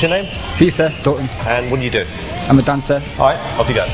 What's your name? Peter Dalton. And what do you do? I'm a dancer. All right, off you go.